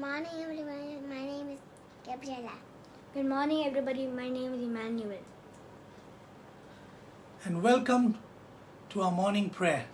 morning, everybody. My name is Gabriela. Good morning, everybody. My name is Emmanuel. and welcome to our morning prayer.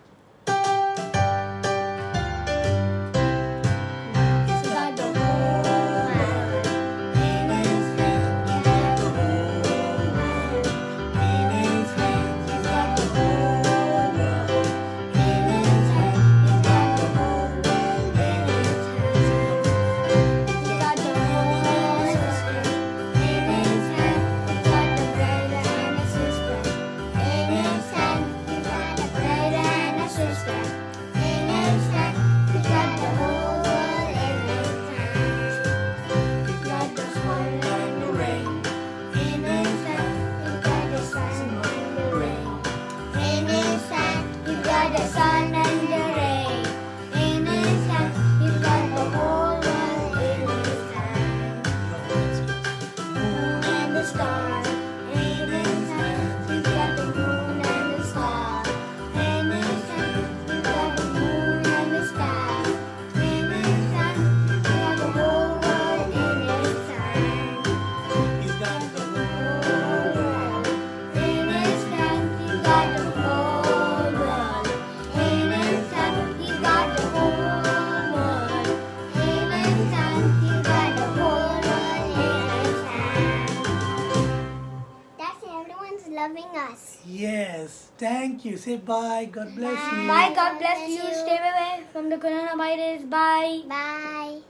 Thank you. Say bye. God bless you. Bye. God bless you. Stay away from the coronavirus. Bye. Bye.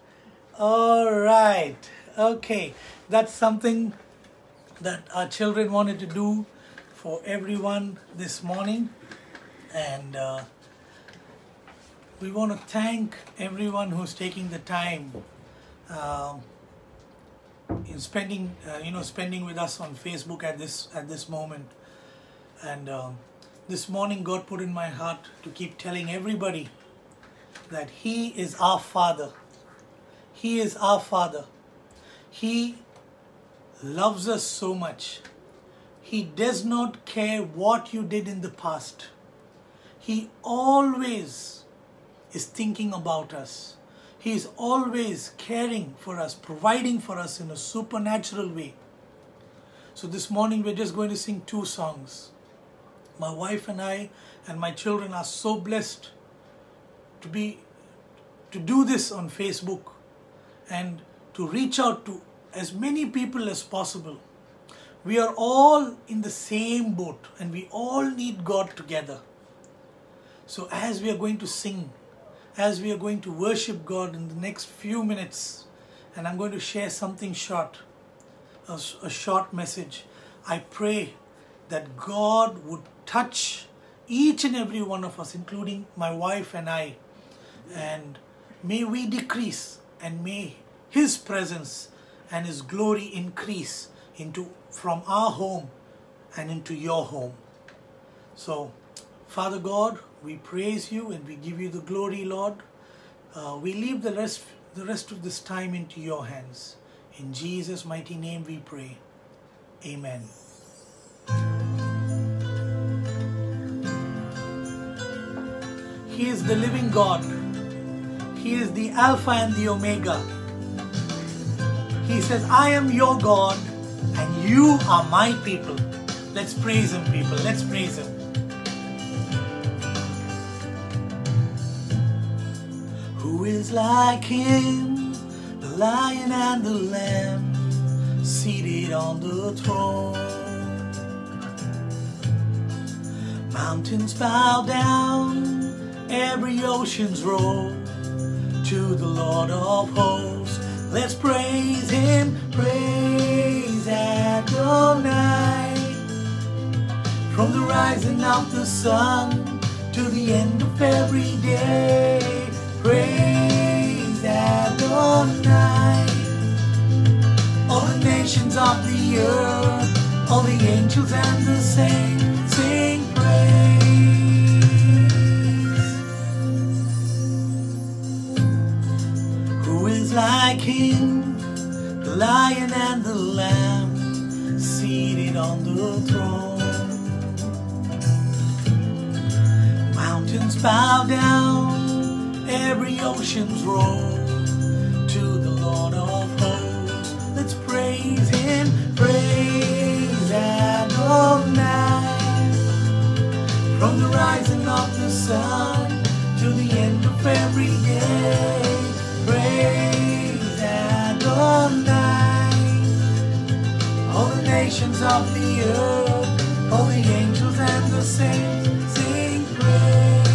All right. Okay. That's something that our children wanted to do for everyone this morning. And uh, we want to thank everyone who's taking the time uh, in spending, uh, you know, spending with us on Facebook at this at this moment. And um, this morning, God put in my heart to keep telling everybody that He is our Father. He is our Father. He loves us so much. He does not care what you did in the past. He always is thinking about us. He is always caring for us, providing for us in a supernatural way. So this morning we're just going to sing two songs. My wife and I and my children are so blessed to be to do this on Facebook and to reach out to as many people as possible. We are all in the same boat and we all need God together. So, as we are going to sing, as we are going to worship God in the next few minutes, and I'm going to share something short, a short message, I pray that God would touch each and every one of us, including my wife and I, and may we decrease and may his presence and his glory increase into from our home and into your home. So father god we praise you and we give you the glory lord. Uh, we leave the rest the rest of this time into your hands. In jesus mighty name we pray. Amen he is the living god he is the Alpha and the Omega. He says, I am your God and you are my people. Let's praise Him, people. Let's praise Him. Who is like Him, the lion and the lamb, seated on the throne? Mountains bow down, every ocean's roll to the Lord of hosts. Let's praise Him, praise Adonai. From the rising of the sun to the end of every day, praise Adonai. All the nations of the earth, all the angels and the saints him, the lion and the lamb, seated on the throne? Mountains bow down, every ocean's roll to the Lord of hosts. Let's praise Him, praise Adonai. From the rising of the sun of the earth, all the angels and the saints sing praise.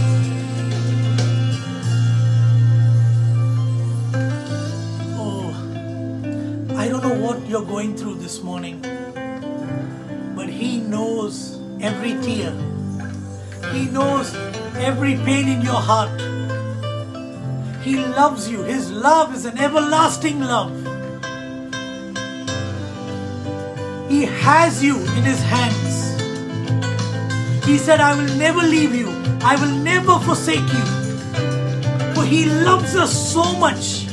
Oh, I don't know what you're going through this morning, but He knows every tear. He knows every pain in your heart. He loves you. His love is an everlasting love. He has you in His hands. He said, I will never leave you. I will never forsake you. For He loves us so much.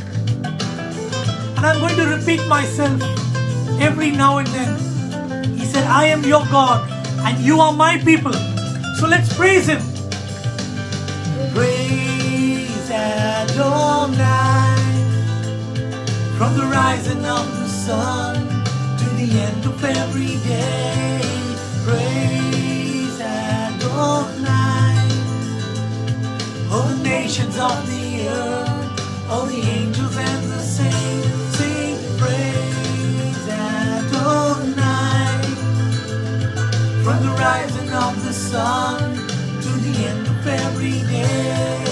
And I'm going to repeat myself every now and then. He said, I am your God and you are my people. So let's praise Him. Praise Adonai. From the rising of the sun the end of every day. Praise Adonai. All the nations of the earth, all the angels and the saints sing praise Adonai. From the rising of the sun to the end of every day,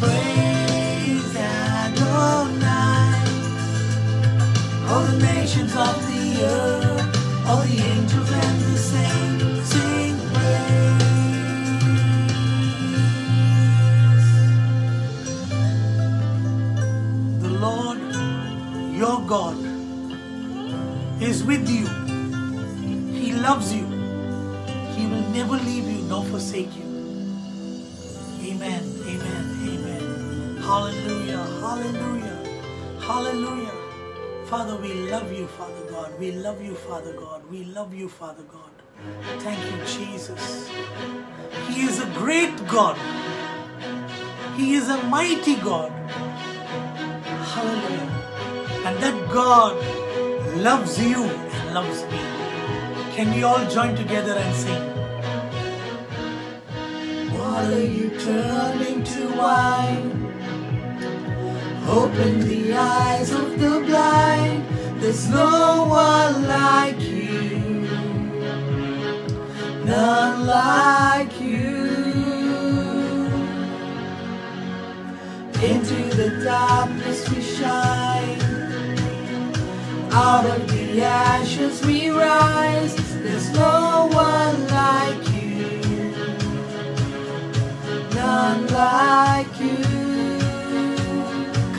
praise Adonai. All the nations of the The Lord, your God, is with you. He loves you. He will never leave you nor forsake you. Amen. Amen. Amen. Hallelujah. Hallelujah. Hallelujah. Father, we love you, Father God. We love you, Father God. We love you, Father God. Thank you, Jesus. He is a great God. He is a mighty God. Hallelujah. And that God loves you and loves me. Can we all join together and sing? Water you turned into wine. Open the eyes of the blind. There's no one like you. None like you. Into the darkness we shine. Out of the ashes we rise. There's no one like you. None like you.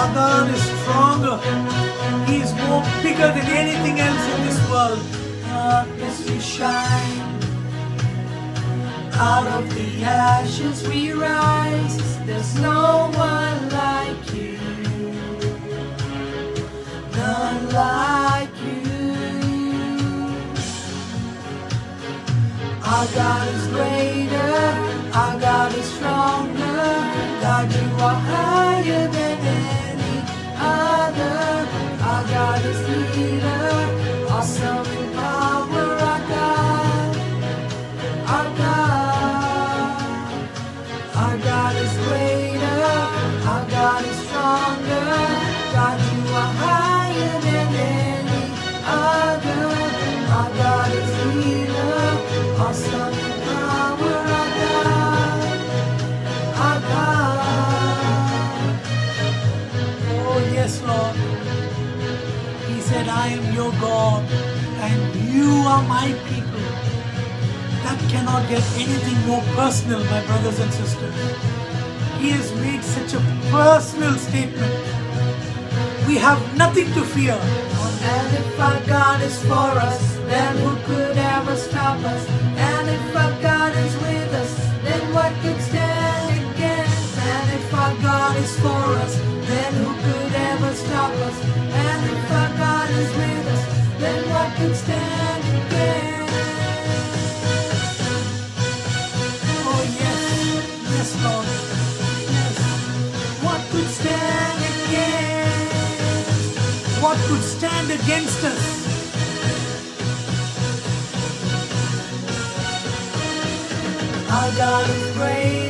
Our God is stronger. He is more bigger than anything else in this world. Darkness we shine. Out of the ashes we rise. There's no one like you. None like you. Our God is greater, our God is stronger. God, you are higher than any Our God is power. Our God, our God, our God is greater, our God is stronger. God, you are higher your God and you are my people. That cannot get anything more personal, my brothers and sisters. He has made such a personal statement. We have nothing to fear. And if our God is for us, then who could ever stop us? And if our God is with us, then what could stand? is for us, then who could ever stop us? And if our God is with us, then what could stand against? Oh yes, yes Lord, yes. What could stand against? What could stand against us? Our God is brave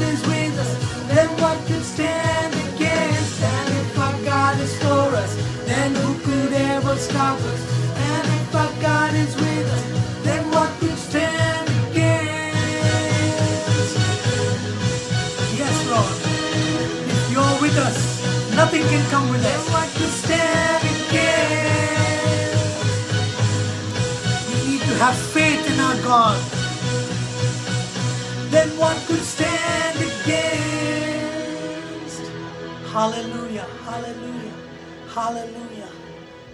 God is with us, then what could stand against? And if our God is for us, then who could ever stop us? And if our God is with us, then what could stand against? Yes, Lord. If you're with us, nothing can come with us. Then What could stand against? We need to have faith in our God. Then what could Hallelujah, hallelujah, hallelujah.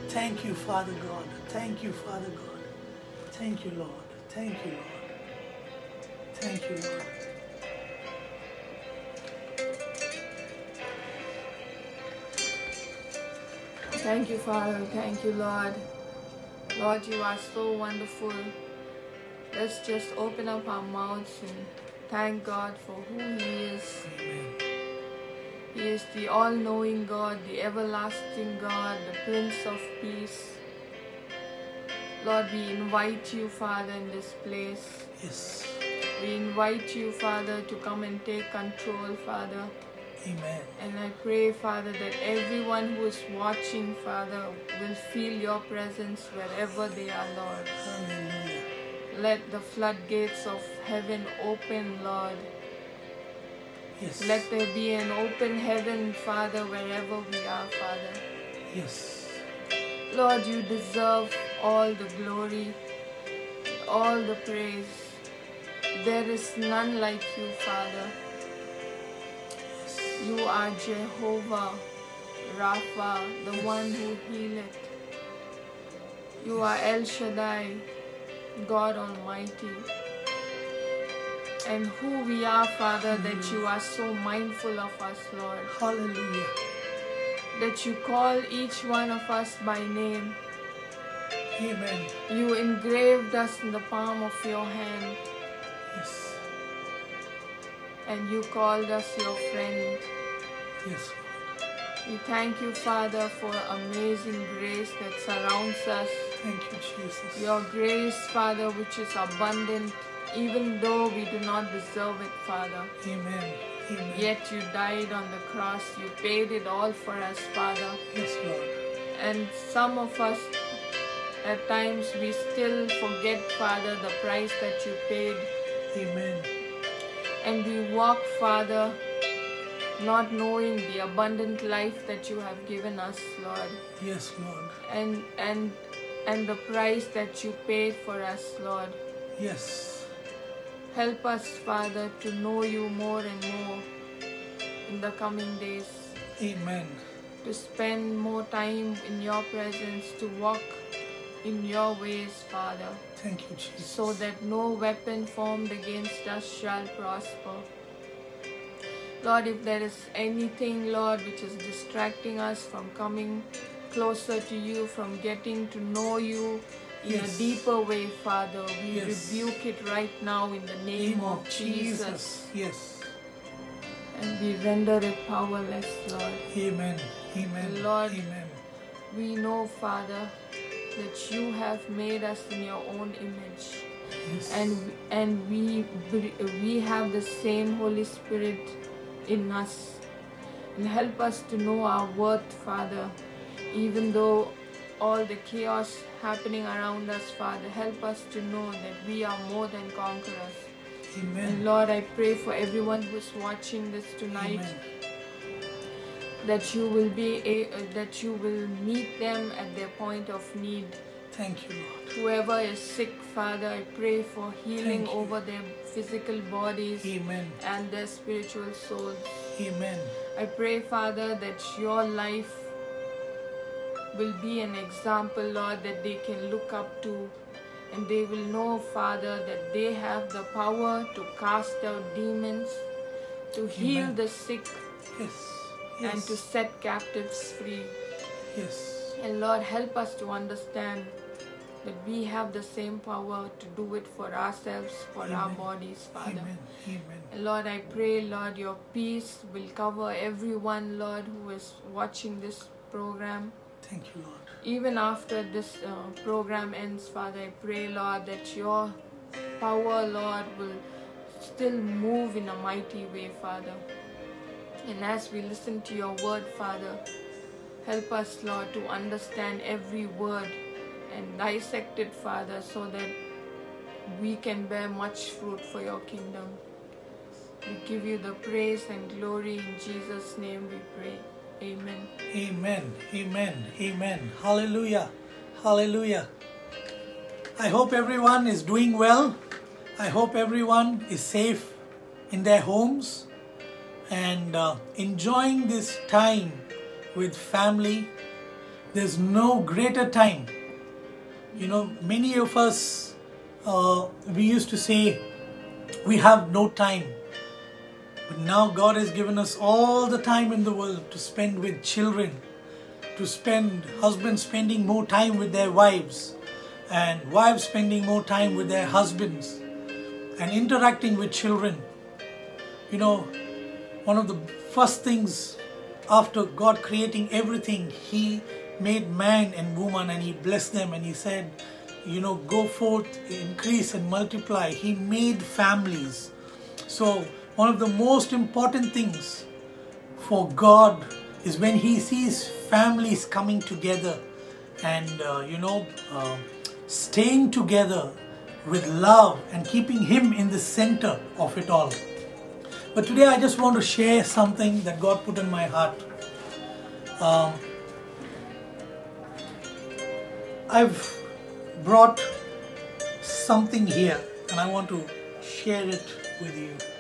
Thank you, Father God. Thank you, Father God. Thank you, Lord. Thank you, Lord. Thank you, Lord. Thank you, Father. Thank you, Lord. Lord, you are so wonderful. Let's just open up our mouths and thank God for who He is. Amen. He is the all knowing God, the everlasting God, the Prince of Peace. Lord, we invite you, Father, in this place. Yes. We invite you, Father, to come and take control, Father. Amen. And I pray, Father, that everyone who is watching, Father, will feel your presence wherever they are, Lord. Hallelujah. Let the floodgates of heaven open, Lord. Yes. Let there be an open heaven, Father, wherever we are, Father. Yes. Lord, you deserve all the glory, all the praise. There is none like you, Father. Yes. You are Jehovah Rapha, the one who healeth. You are El Shaddai, God Almighty. And who we are, Father, that you are so mindful of us, Lord. Hallelujah. That you call each one of us by name. Amen. You engraved us in the palm of your hand, Yes. and you called us your friend. Yes. We thank you, Father, for amazing grace that surrounds us. Thank you, Jesus. Your grace, Father, which is abundant, even though we do not deserve it, Father. Amen. Amen. Yet you died on the cross. You paid it all for us, Father. Yes, Lord. And some of us, at times, we still forget, Father, the price that you paid. Amen. And we walk, Father, not knowing the abundant life that you have given us, Lord. Yes, Lord. And and and the price that you paid for us, Lord. Yes. Help us, Father, to know you more and more in the coming days, Amen. to spend more time in your presence, to walk in your ways, Father, Thank you, Jesus. so that no weapon formed against us shall prosper. Lord, if there is anything, Lord, which is distracting us from coming closer to you, from getting to know you in Yes. a deeper way, Father, we Yes. rebuke it right now in the name, name of Jesus. Yes. And we render it powerless, Lord. Amen. Amen. Lord, Amen. We know, Father, that you have made us in your own image. Yes. and and we we have the same Holy Spirit in us, and help us to know our worth, Father. Even though all the chaos happening around us, Father, help us to know that we are more than conquerors. And Amen. Lord, I pray for everyone who's watching this tonight Amen. that you will be a, uh, that you will meet them at their point of need. Thank you, Lord. whoever is sick, Father, I pray for healing over their physical bodies Amen. and their spiritual souls. Amen. I pray, Father, that your life will be an example, Lord, that they can look up to. And they will know, Father, that they have the power to cast out demons, to heal the sick, Yes. and to set captives free. Yes. And Lord, help us to understand that we have the same power to do it for ourselves, for our bodies, Father. Amen. Amen. And Lord, I pray, Lord, your peace will cover everyone, Lord, who is watching this program. Thank you, Lord. Even after this uh, program ends, Father, I pray, Lord, that your power, Lord, will still move in a mighty way, Father. And as we listen to your word, Father, help us, Lord, to understand every word and dissect it, Father, so that we can bear much fruit for your kingdom. We give you the praise and glory in Jesus' name we pray. Amen. Amen. Amen. Amen. Hallelujah. Hallelujah. I hope everyone is doing well. I hope everyone is safe in their homes and uh, enjoying this time with family. There's no greater time. You know, many of us, uh, we used to say, we have no time. But now God has given us all the time in the world to spend with children, to spend husbands spending more time with their wives, and wives spending more time with their husbands, and interacting with children. You know, one of the first things after God creating everything, He made man and woman and He blessed them and He said, you know, go forth, increase and multiply. He made families. So, one of the most important things for God is when He sees families coming together and, uh, you know, uh, staying together with love and keeping Him in the center of it all. But today I just want to share something that God put in my heart. Um, I've brought something here and I want to share it with you.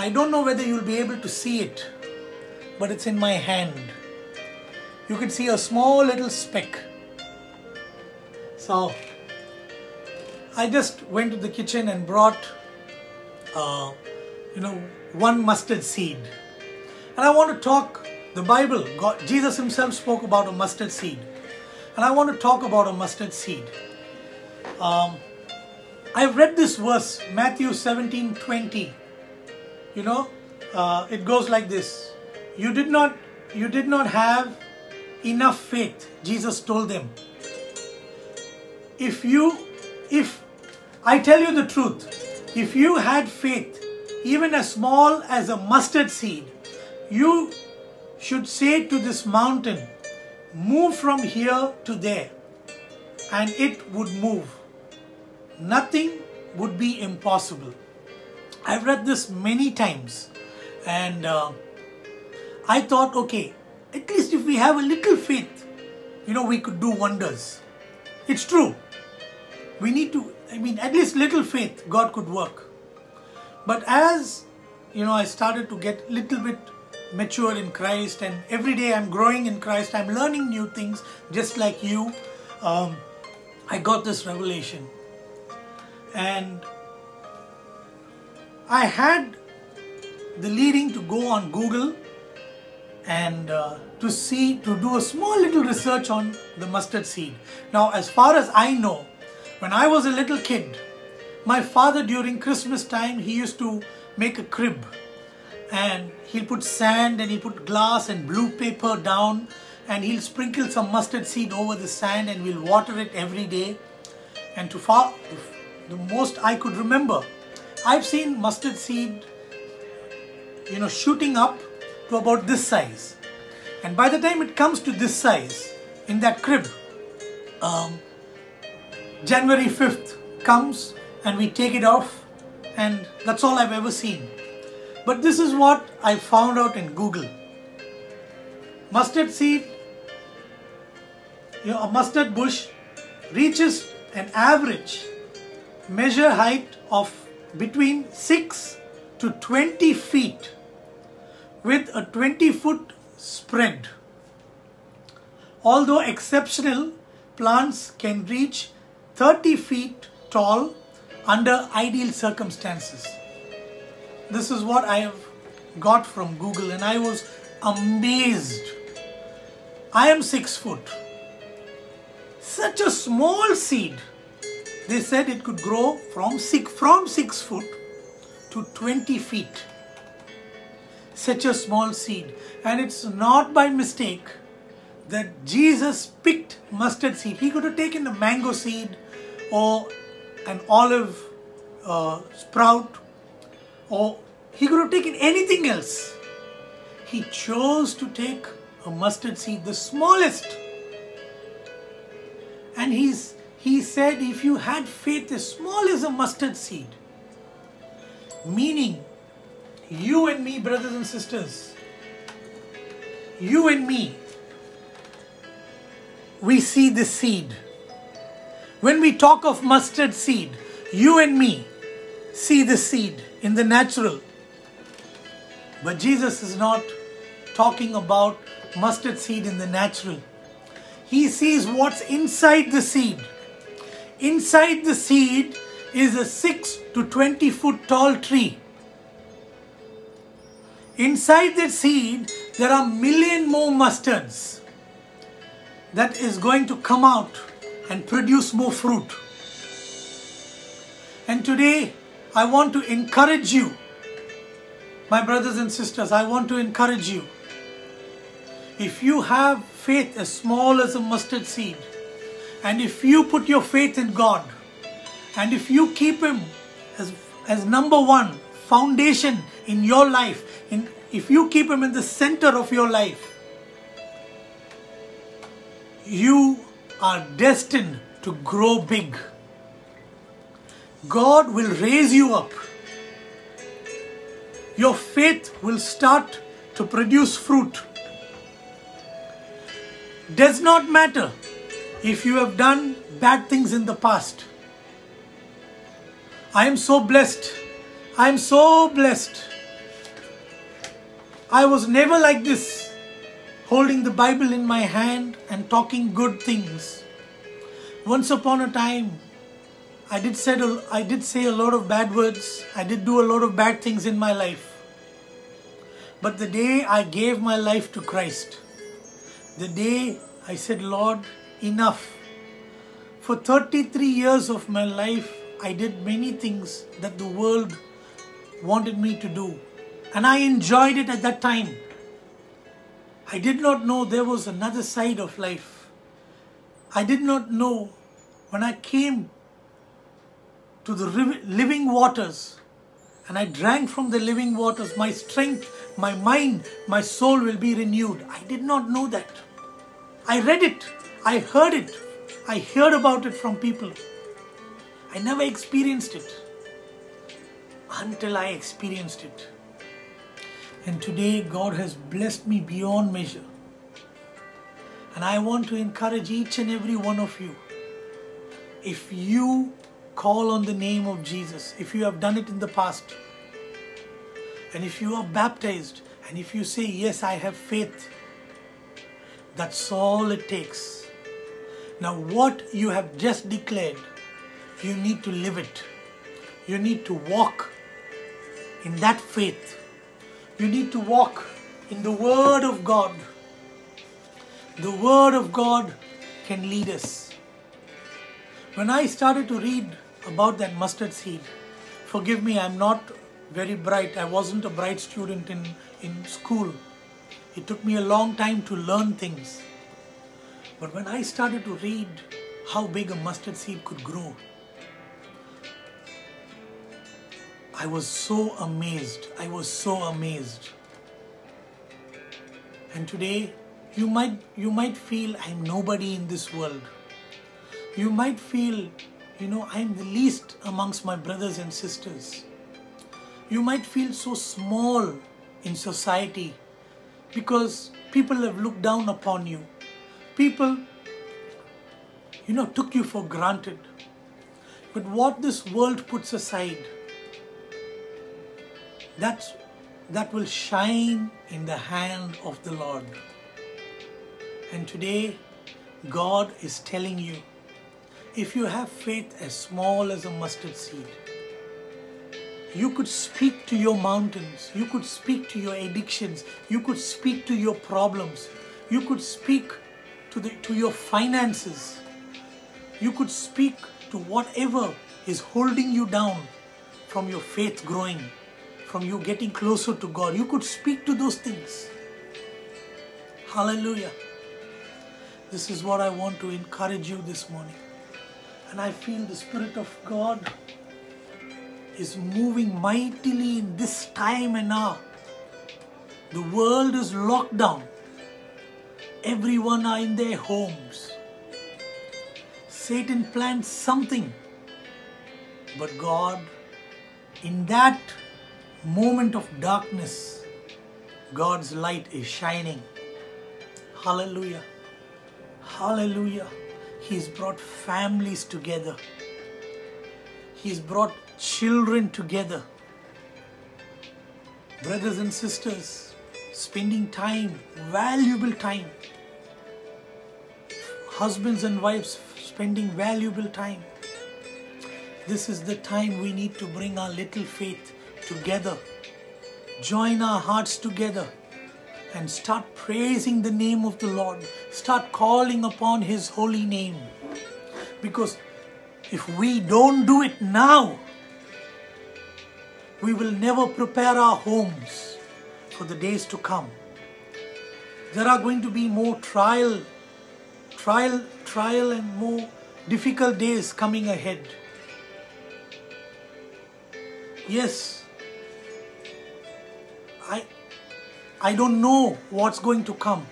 I don't know whether you'll be able to see it, but it's in my hand. You can see a small little speck. So I just went to the kitchen and brought, uh, you know, one mustard seed. And I want to talk, the Bible, God, Jesus Himself spoke about a mustard seed. And I want to talk about a mustard seed. Um, I've read this verse, Matthew 17 20. You know, uh, it goes like this. You did not, you did not have enough faith, Jesus told them. If you, if, I tell you the truth, if you had faith, even as small as a mustard seed, you should say to this mountain, move from here to there, and it would move. Nothing would be impossible. I've read this many times, and uh, I thought, okay, at least if we have a little faith, you know, we could do wonders. It's true. We need to, I mean, at least little faith, God could work. But as, you know, I started to get little bit mature in Christ, and every day I'm growing in Christ, I'm learning new things, just like you. Um, I got this revelation. And I had the leading to go on Google and uh, to see, to do a small little research on the mustard seed. Now, as far as I know, when I was a little kid, my father during Christmas time, he used to make a crib and he'll put sand and he'll put glass and blue paper down and he'll sprinkle some mustard seed over the sand and we'll water it every day. And to far, the most I could remember, I've seen mustard seed, you know, shooting up to about this size. And by the time it comes to this size in that crib, um, January 5th comes and we take it off, and that's all I've ever seen. But this is what I found out in Google. Mustard seed, you know, a mustard bush reaches an average measure height of between 6 to 20 feet with a 20 foot spread. Although exceptional, plants can reach 30 feet tall under ideal circumstances. This is what I have got from Google, and I was amazed. I am six foot. Such a small seed. They said it could grow from six, from six foot to 20 feet. Such a small seed. And it's not by mistake that Jesus picked mustard seed. He could have taken a mango seed or an olive uh, sprout or he could have taken anything else. He chose to take a mustard seed, the smallest. And he's, he said, if you had faith as small as a mustard seed, meaning you and me, brothers and sisters, you and me, we see the seed. When we talk of mustard seed, you and me see the seed in the natural. But Jesus is not talking about mustard seed in the natural. He sees what's inside the seed. Inside the seed is a 6 to 20 foot tall tree. Inside that seed, there are million more mustards that is going to come out and produce more fruit. And today, I want to encourage you, my brothers and sisters, I want to encourage you. If you have faith as small as a mustard seed, and if you put your faith in God, and if you keep Him as, as number one foundation in your life, in, if you keep Him in the center of your life, you are destined to grow big. God will raise you up. Your faith will start to produce fruit. Does not matter if you have done bad things in the past. I am so blessed. I am so blessed. I was never like this, holding the Bible in my hand and talking good things. Once upon a time, I did said I did say a lot of bad words. I did do a lot of bad things in my life. But the day I gave my life to Christ, the day I said, Lord, enough. For 33 years of my life, I did many things that the world wanted me to do. And I enjoyed it at that time. I did not know there was another side of life. I did not know when I came to the living waters and I drank from the living waters, my strength, my mind, my soul will be renewed. I did not know that. I read it, I heard it, I heard about it from people. I never experienced it until I experienced it. And today, God has blessed me beyond measure. And I want to encourage each and every one of you. If you call on the name of Jesus, if you have done it in the past, and if you are baptized, and if you say, Yes, I have faith, that's all it takes. Now, what you have just declared, you need to live it. You need to walk in that faith. You need to walk in the Word of God. The Word of God can lead us. When I started to read about that mustard seed, forgive me, I'm not very bright. I wasn't a bright student in, in school. It took me a long time to learn things. But when I started to read how big a mustard seed could grow, I was so amazed. I was so amazed. And today you might you might feel I'm nobody in this world. You might feel, you know, I'm the least amongst my brothers and sisters. You might feel so small in society because people have looked down upon you. People you know, took you for granted. But what this world puts aside, that's, that will shine in the hand of the Lord. And today, God is telling you if you have faith as small as a mustard seed, you could speak to your mountains, you could speak to your addictions, you could speak to your problems, you could speak to, the, to your finances, you could speak to whatever is holding you down from your faith growing, from you getting closer to God. You could speak to those things. Hallelujah. This is what I want to encourage you this morning. And I feel the Spirit of God is moving mightily in this time and hour. The world is locked down. Everyone are in their homes. Satan plans something. But God, in that moment of darkness, God's light is shining. Hallelujah. Hallelujah. He's brought families together. He's brought children together. Brothers and sisters, spending time, valuable time. Husbands and wives spending valuable time. This is the time we need to bring our little faith together, join our hearts together, and start praising the name of the Lord. Start calling upon His holy name. Because if we don't do it now, we will never prepare our homes for the days to come. There are going to be more trial, trial, trial, and more difficult days coming ahead. Yes, I, I don't know what's going to come.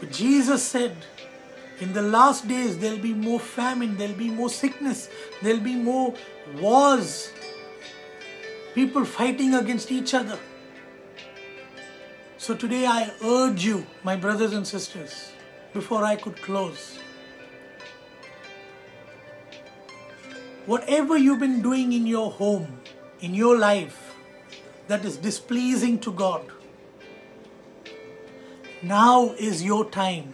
But Jesus said, in the last days, there'll be more famine, there'll be more sickness, there'll be more wars, people fighting against each other. So today I urge you, my brothers and sisters, before I could close, whatever you've been doing in your home, in your life, that is displeasing to God, now is your time.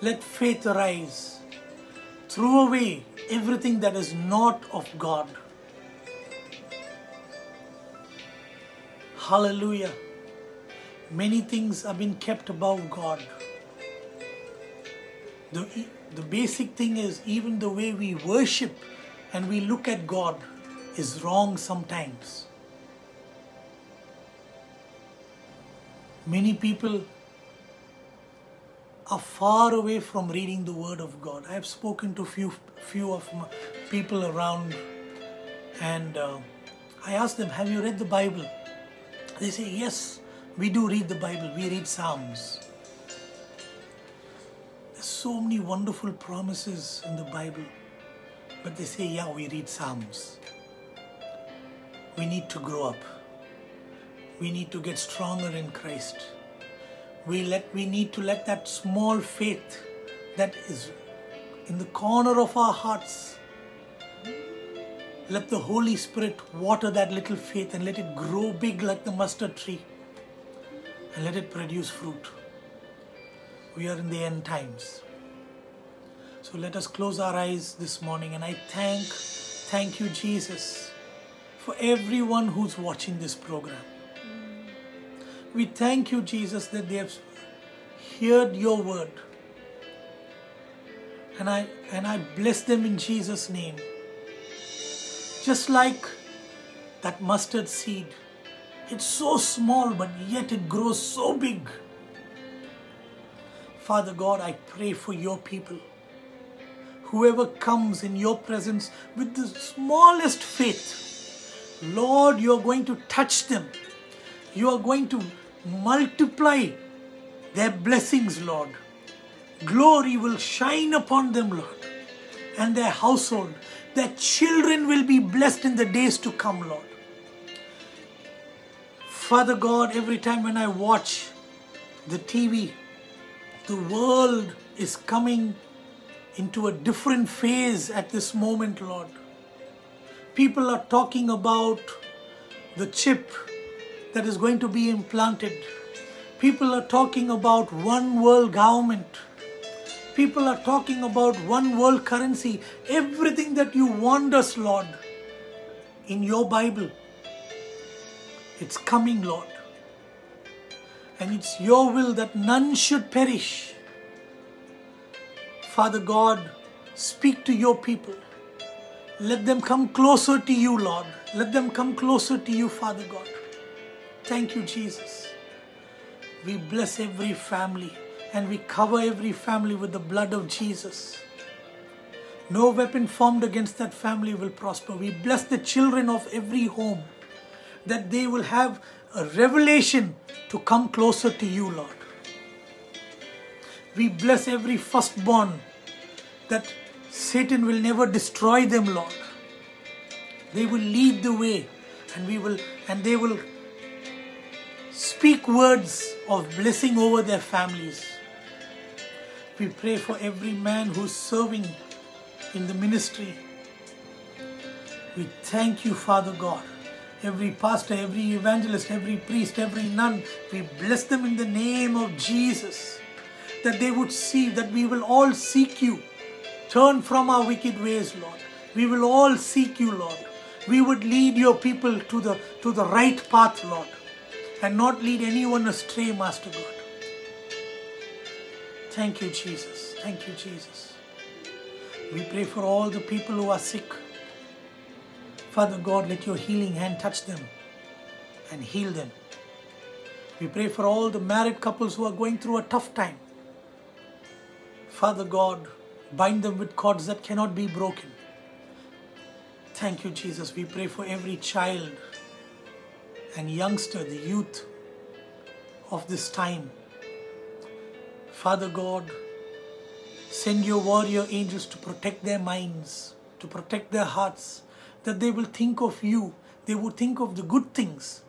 Let faith arise. Throw away everything that is not of God. Hallelujah. Many things have been kept above God. The, the basic thing is, even the way we worship and we look at God is wrong sometimes. Many people are far away from reading the Word of God. I have spoken to few few of people around, and uh, I asked them, "Have you read the Bible?" They say, "Yes, we do read the Bible. We read Psalms." There's so many wonderful promises in the Bible, but they say, "Yeah, we read Psalms." We need to grow up. We need to get stronger in Christ we let we need to let that small faith that is in the corner of our hearts let the holy spirit water that little faith and let it grow big like the mustard tree and let it produce fruit we are in the end times so let us close our eyes this morning and i thank thank you jesus for everyone who's watching this program we thank you, Jesus, that they have heard your word. And I and I bless them in Jesus' name. Just like that mustard seed. It's so small, but yet it grows so big. Father God, I pray for your people. Whoever comes in your presence with the smallest faith, Lord, you're going to touch them. You are going to multiply their blessings, Lord. Glory will shine upon them, Lord, and their household. Their children will be blessed in the days to come, Lord. Father God, every time when I watch the TV, the world is coming into a different phase at this moment, Lord. People are talking about the chip that is going to be implanted. People are talking about one world government. People are talking about one world currency. Everything that you want us, Lord, in your Bible. It's coming, Lord. And it's your will that none should perish. Father God, speak to your people. Let them come closer to you, Lord. Let them come closer to you, Father God. Thank you, Jesus. We bless every family and we cover every family with the blood of Jesus. No weapon formed against that family will prosper. We bless the children of every home that they will have a revelation to come closer to you, Lord. We bless every firstborn that Satan will never destroy them, Lord. They will lead the way and we will and they will speak words of blessing over their families. We pray for every man who's serving in the ministry. We thank you, Father God. Every pastor, every evangelist, every priest, every nun, we bless them in the name of Jesus. That they would see that we will all seek you. Turn from our wicked ways, Lord. We will all seek you, Lord. We would lead your people to the to the right path, Lord, and not lead anyone astray, Master God. Thank you, Jesus. Thank you, Jesus. We pray for all the people who are sick. Father God, let your healing hand touch them and heal them. We pray for all the married couples who are going through a tough time. Father God, bind them with cords that cannot be broken. Thank you, Jesus. We pray for every child and youngster, the youth of this time. Father God, send your warrior angels to protect their minds, to protect their hearts, that they will think of you. They will think of the good things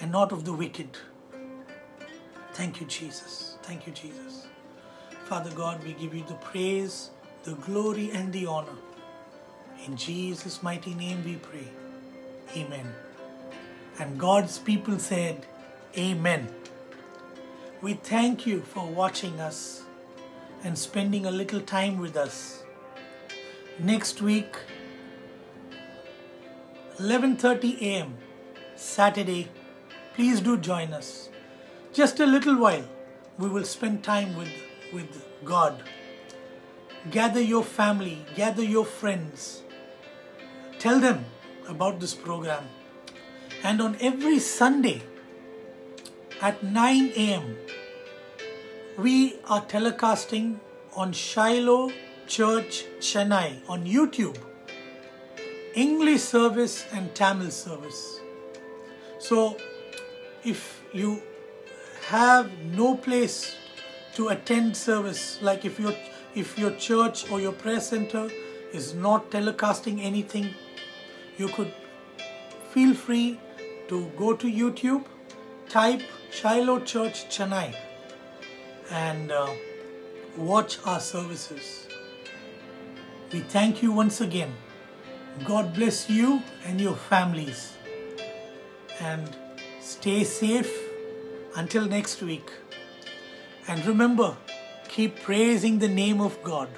and not of the wicked. Thank you, Jesus. Thank you, Jesus. Father God, we give you the praise, the glory, and the honor. In Jesus' mighty name we pray. Amen. And God's people said, Amen. We thank you for watching us and spending a little time with us. Next week, 11:30 a.m. Saturday, please do join us. Just a little while, we will spend time with with God. Gather your family, gather your friends. Tell them about this program. And on every Sunday at 9 a.m., we are telecasting on Shiloh Church Chennai on YouTube. English service and Tamil service. So, if you have no place to attend service, like if your if your church or your prayer center is not telecasting anything, you could feel free to go to YouTube, type Shiloh Church Chennai, and uh, watch our services. We thank you once again. God bless you and your families. And stay safe until next week. And remember, keep praising the name of God.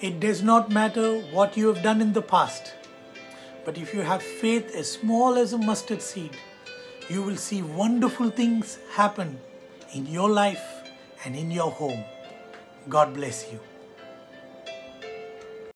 It does not matter what you have done in the past, but if you have faith as small as a mustard seed, you will see wonderful things happen in your life and in your home. God bless you.